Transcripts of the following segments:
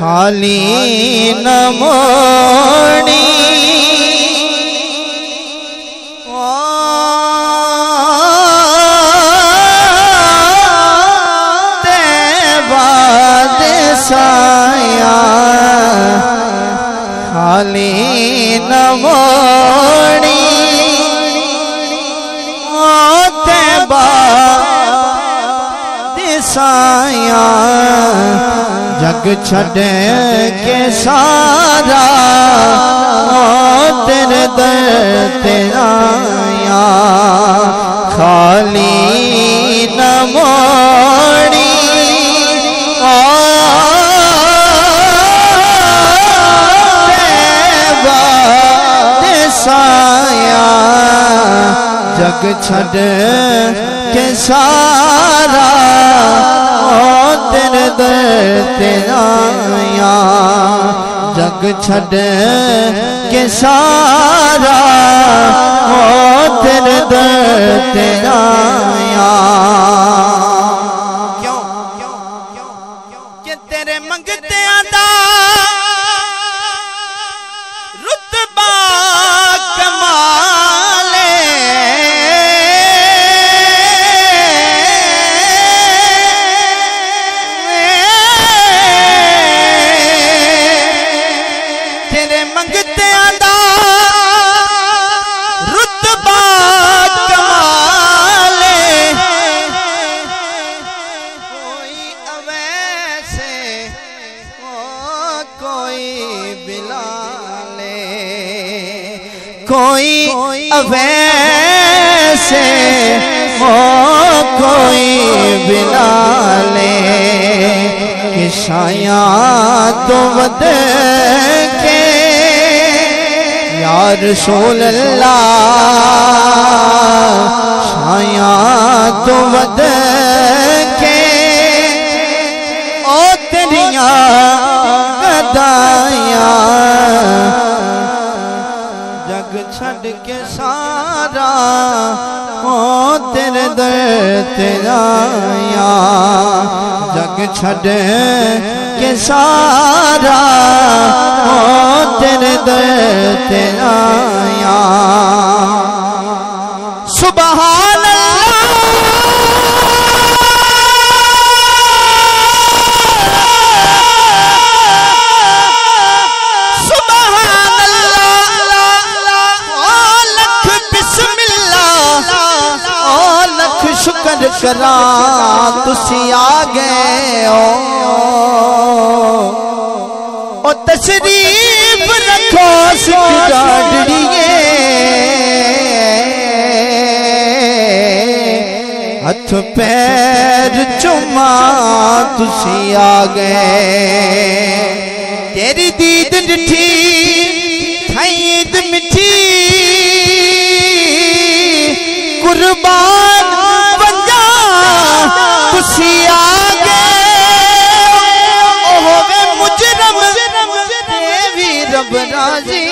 خالی نمونی بعد سایا خالی نمونی دسایا جگ چھڑ کے سارا تیرے در تیرا یا خالی جگ چھڑ کے سارا تیرے در تیرا جگ چھڑ کے سارا تیرے در تیرا کیوں؟ کہ تیرے منگتے آدھا کوئی اویسے کوئی بلالے کہ شایاں تو ود کے۔ یا رسول اللہ، شایاں تو ود کے۔ او تیریاں سارا او تیرے در تیرا یا جگ چھڑ کے سارا او تیرے در تیرا شکر کرا تسی آگئے او او تشریف رکھو، سکھ ڈاڈڑیے ہتھ پیر چما تسی آگئے تیری دید ڈٹھی رب راضی۔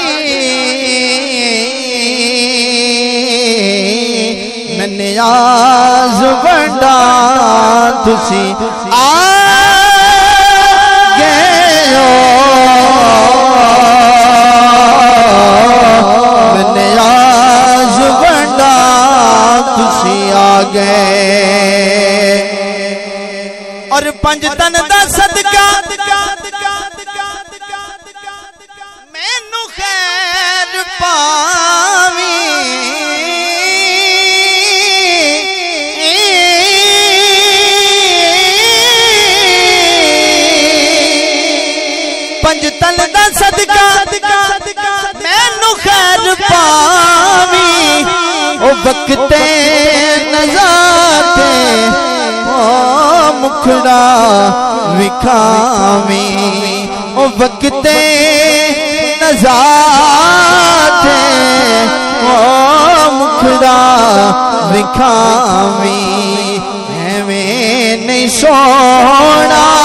نیاز بڑا تسی آگے نیاز بڑا تسی آگے۔ اور پنج تن دا صدقہ پاوی پنج تن دا صدقہ مینو خیر پاوی او وقت نزاتے او مکھڑا وکھاوی او وقت نزاتے او مکھڑا وکھاوی ایویں نہیں سونا یا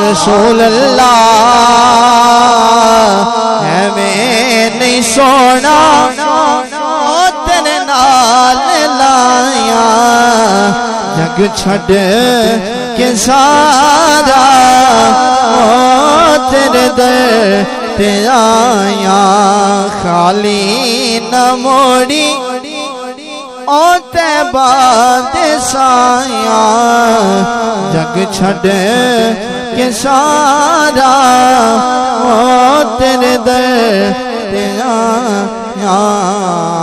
رسول اللہ میں نہیں سونا، تیرے نال لایا۔ جگ چھڑ کے سارا، تیرے در تے آیا۔ خالی نہ موڑی او تے باد سایا جگ چھڑ کے سارا تیرے در تے آیا۔